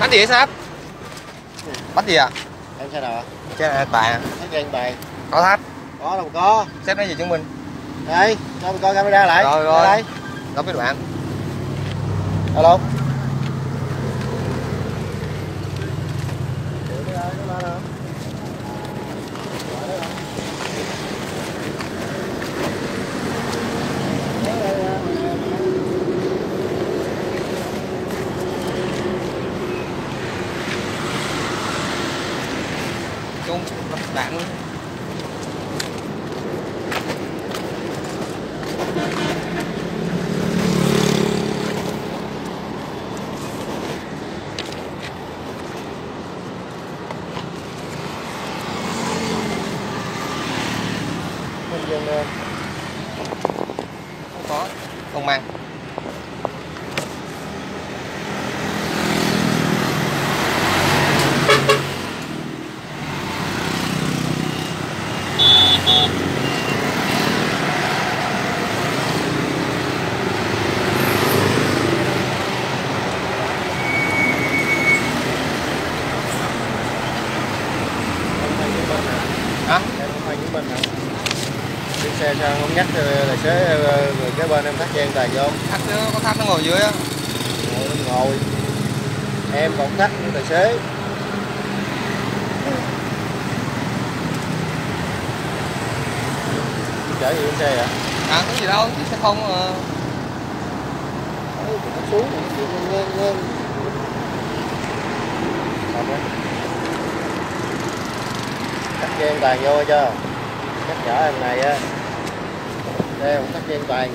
Bánh gì vậy sếp? Ừ. Bánh gì à? Em xe nào ạ? À? Xe này bài à? Xe này bài Có tháp Có đâu có Sếp nói gì chứng minh? Đây, cho coi camera lại Rồi rồi Đây Đâu cái đoạn Alo bạn mình không có. Không mang em phải chứng minh hả hả em không phải chứng minh hả đi xe sao không nhắc ờ, tài xế ờ, người kế bên em thắt dây an toàn vô. Thách nó có thách nó ngồi dưới á. Ngồi ngồi. Em còn thắt tài xế. Chở gì lên xe vậy? À có gì đâu chiếc xe không Đấy, tụi nó xuống ngang ngang Tắt dây an toàn vô chưa nhắc nhở em này á. Đeo tắt an toàn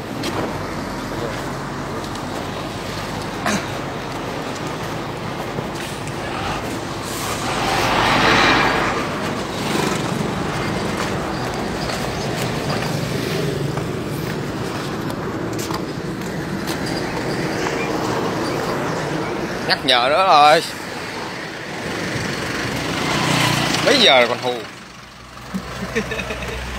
nhắc nhở nữa rồi. Mấy giờ rồi còn hù? ハハハハ。